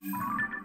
you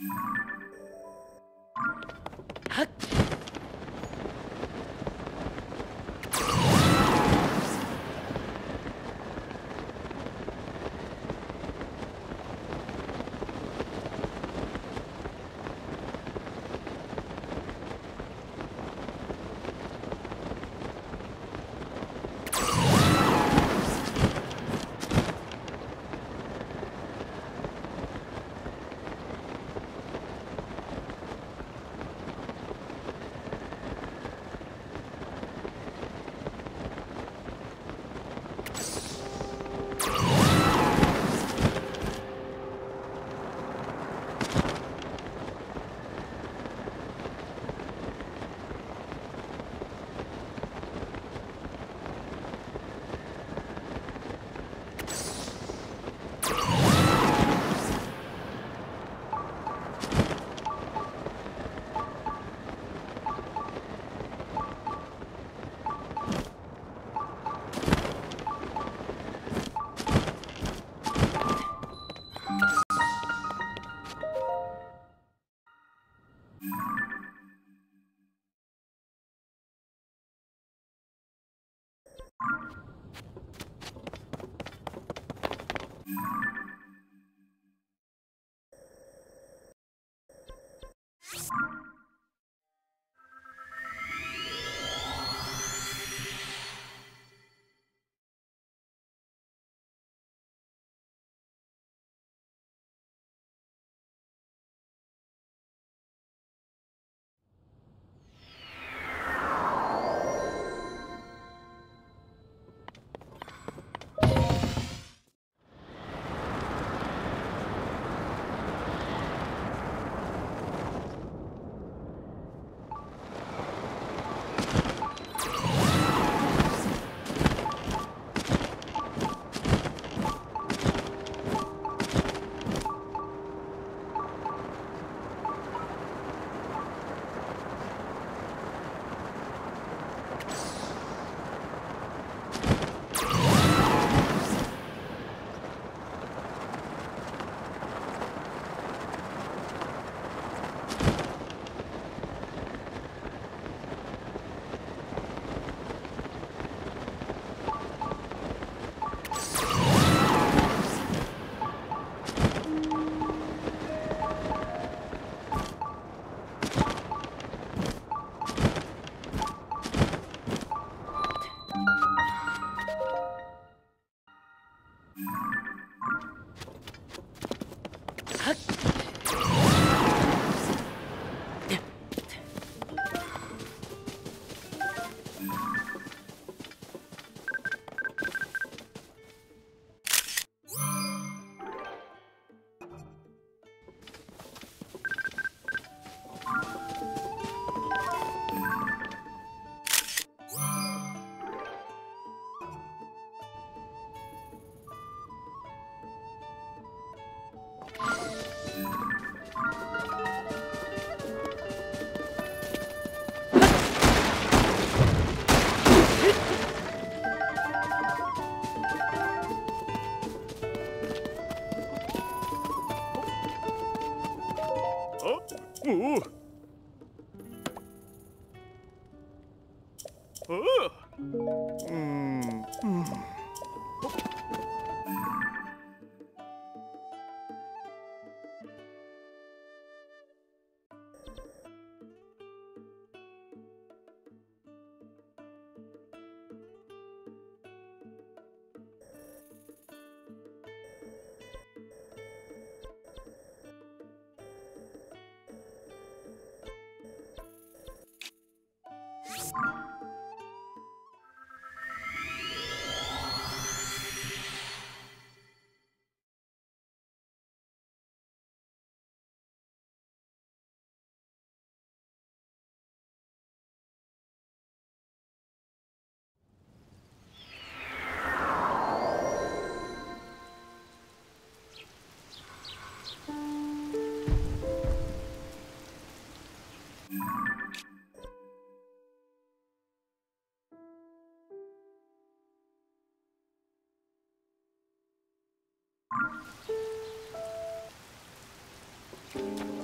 Yeah. Thank you.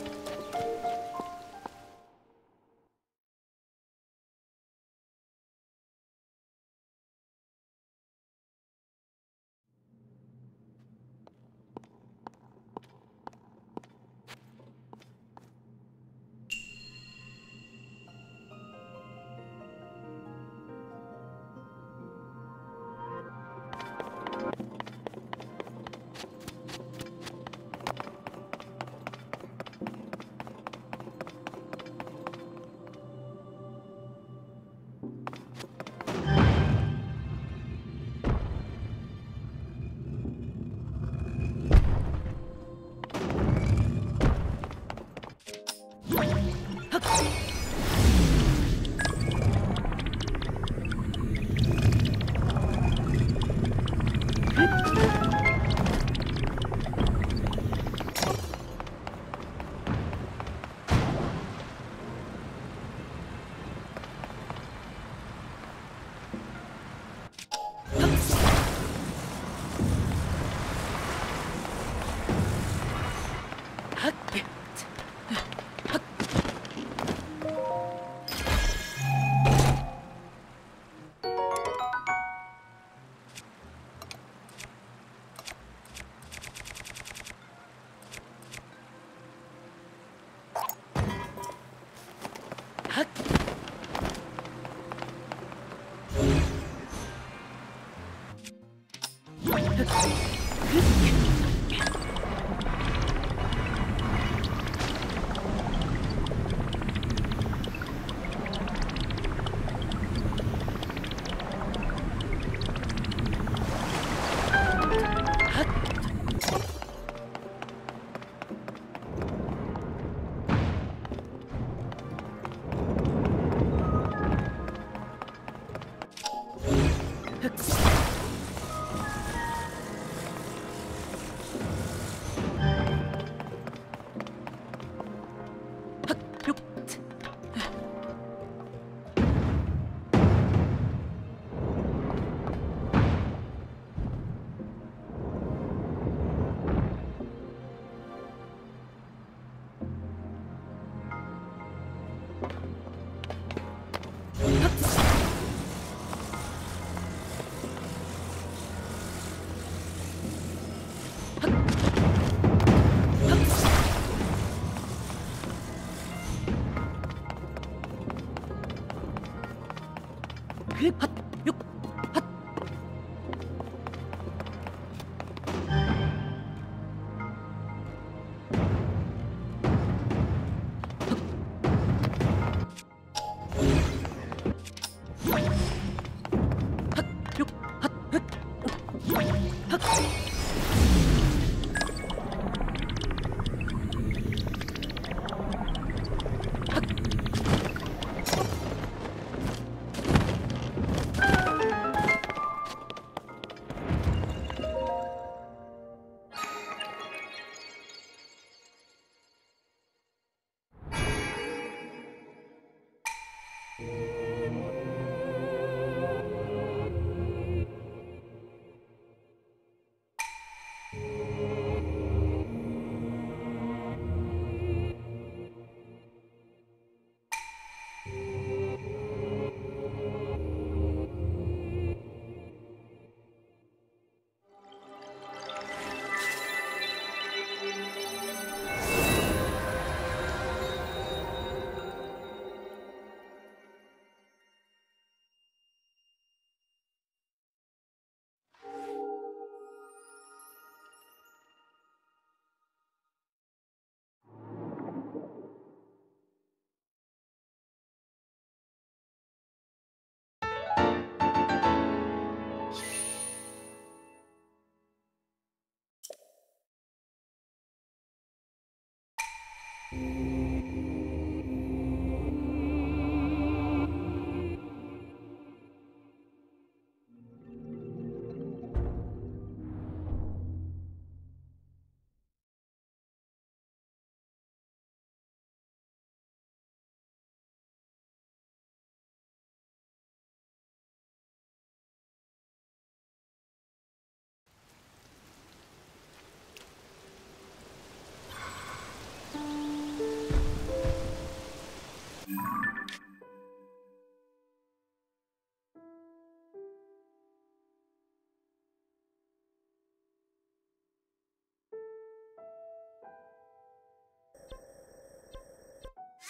Mm-hmm.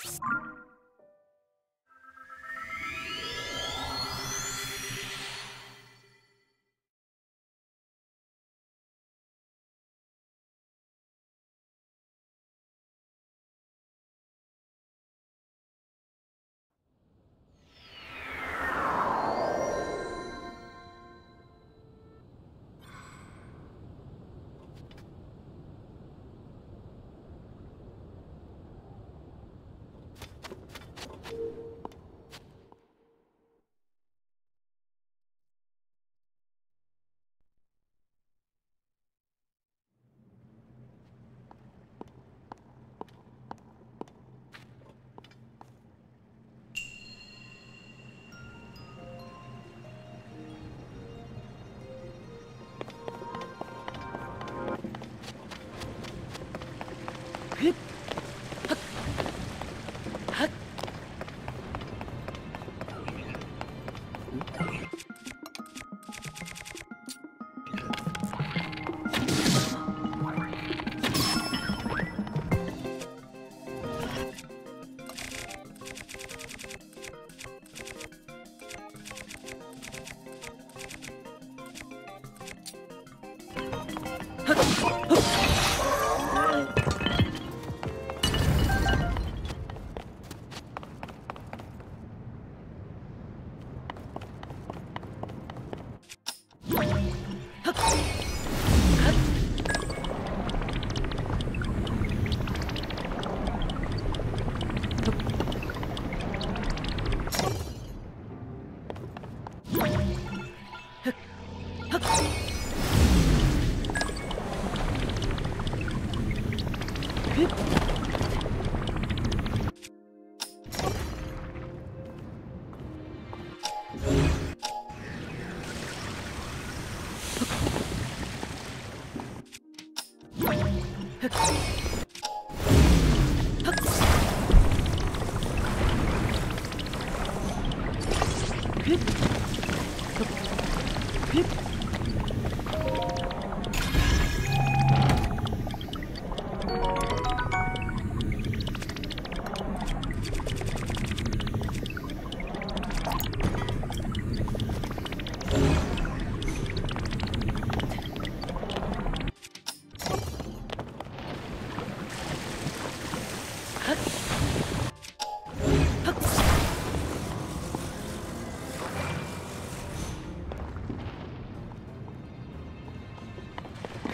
you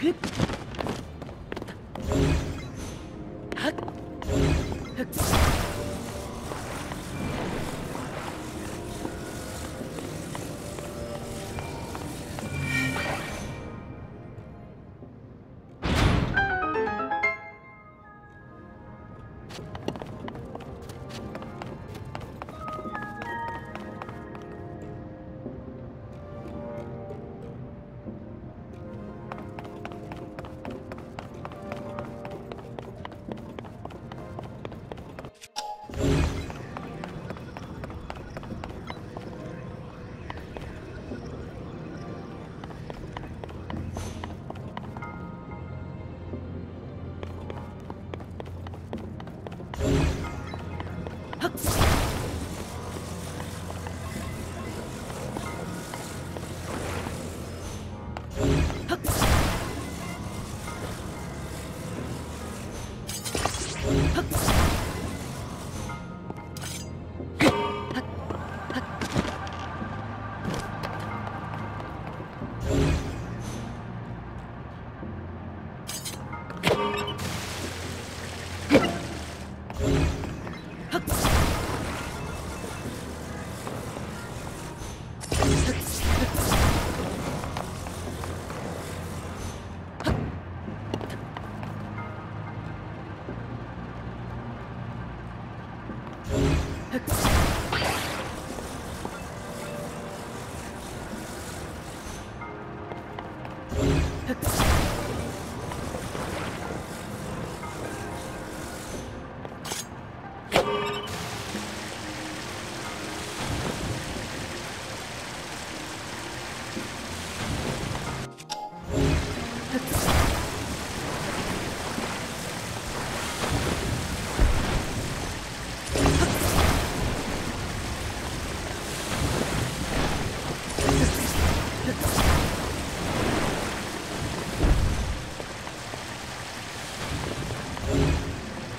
grippe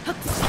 Huh.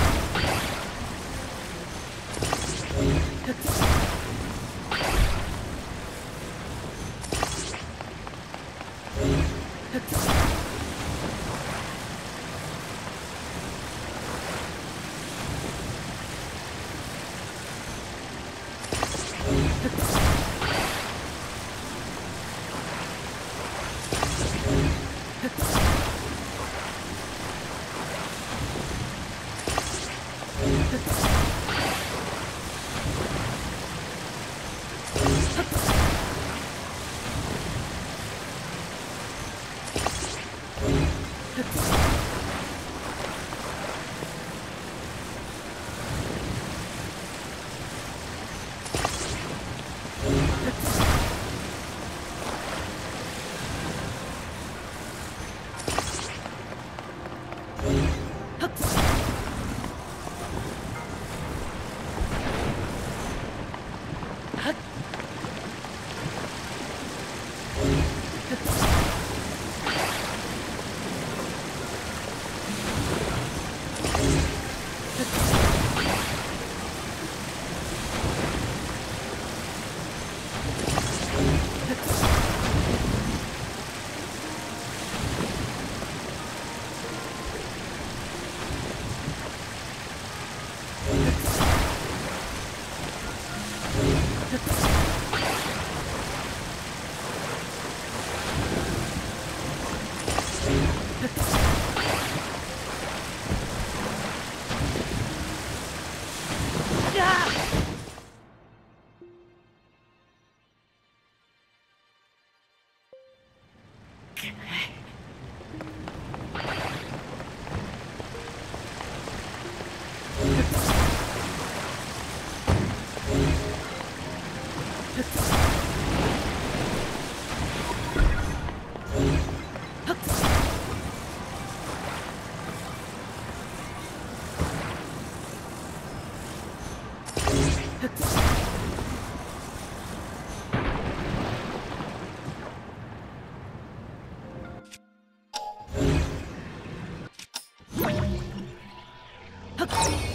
Ha ha ha!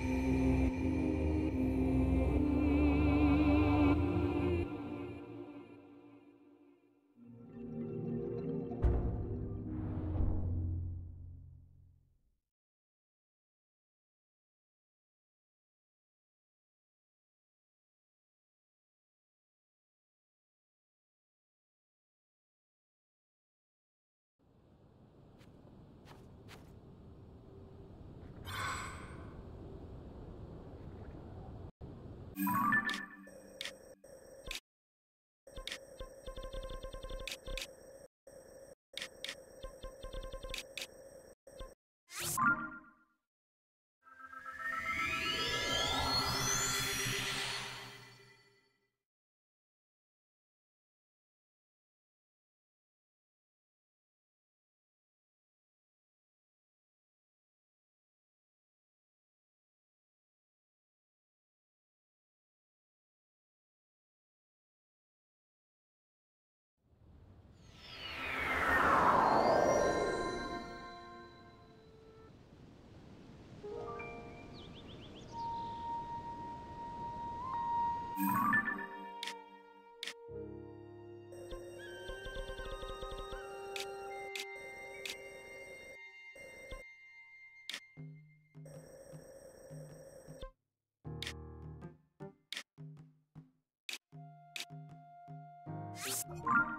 Mm-hmm. you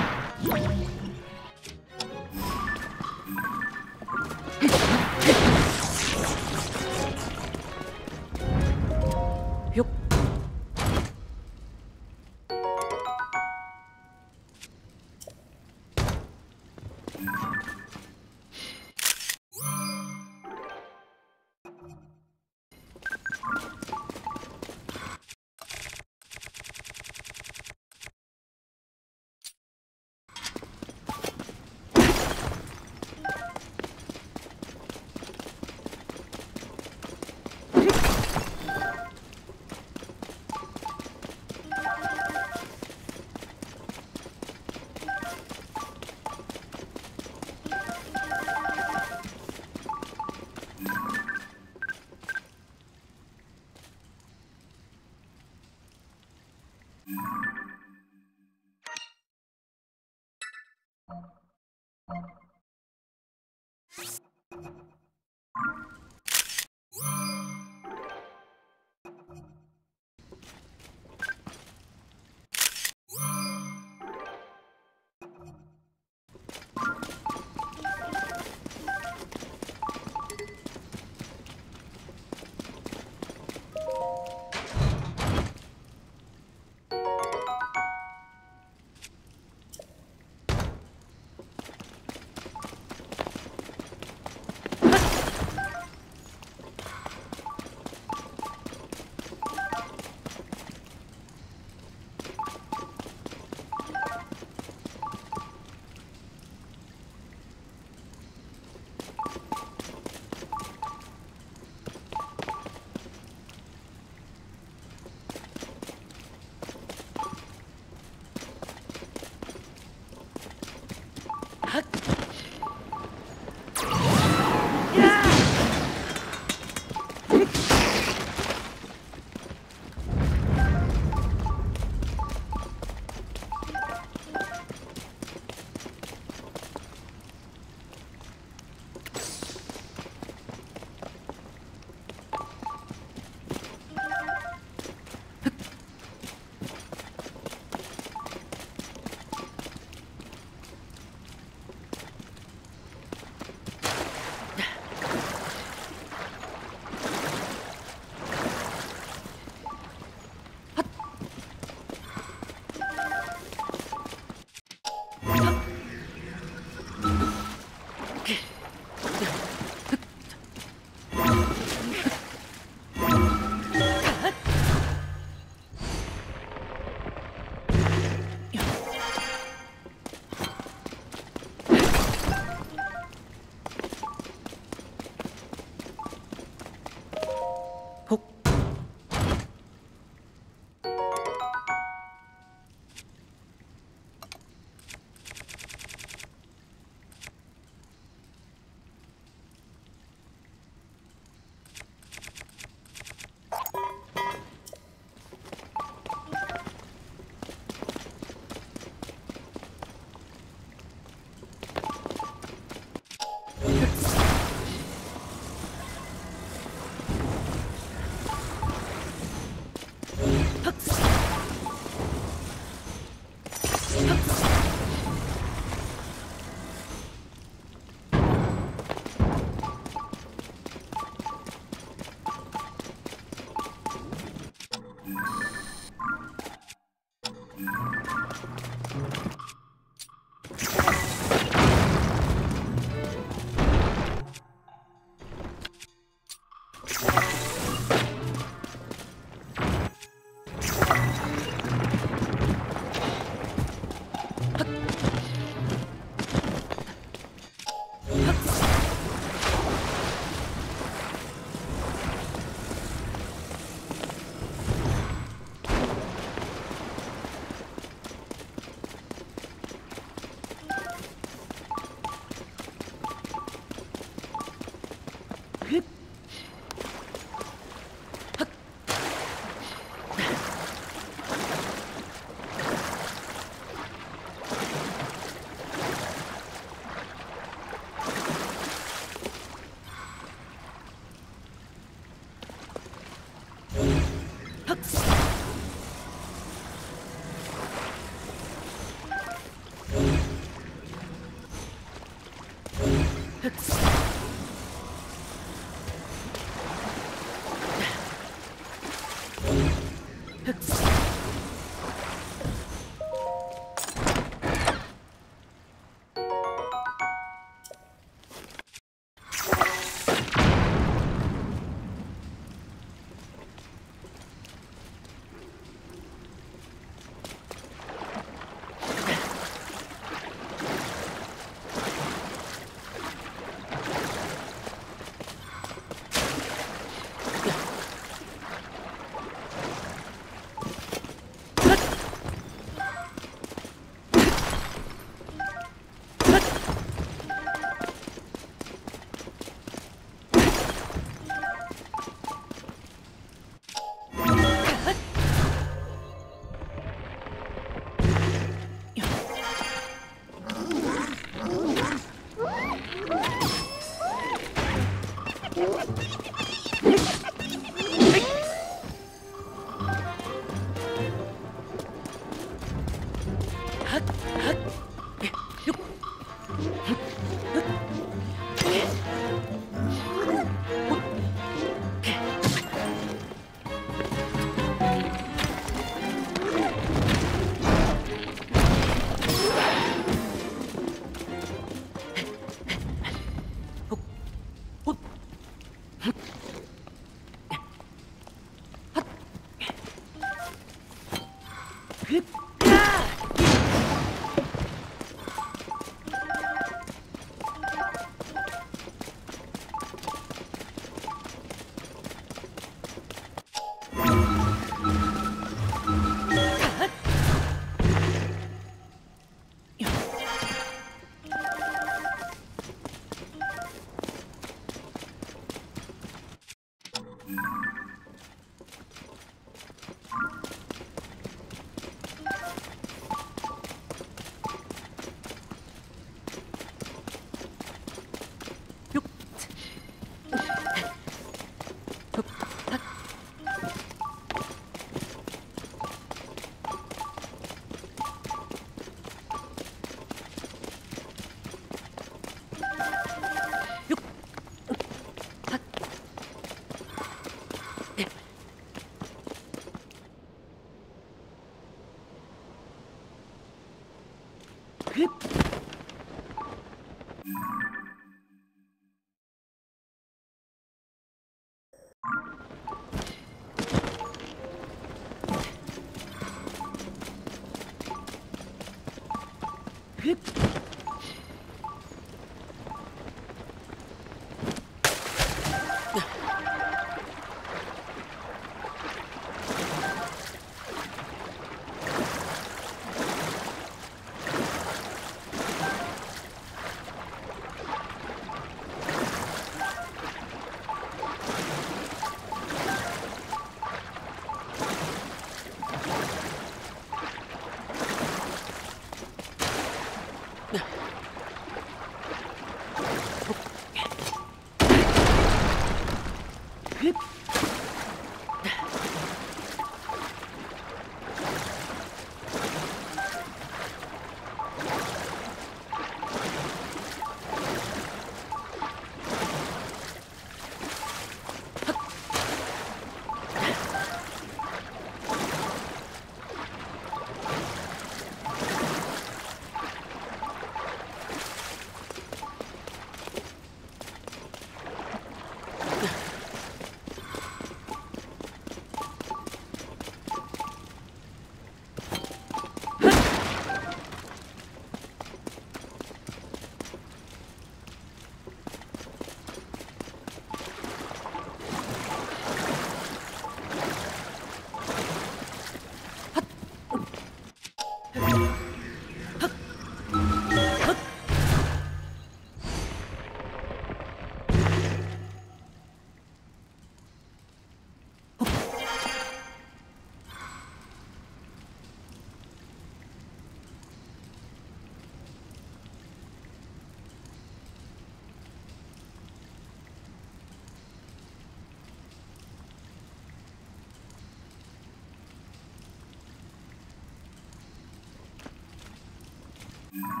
you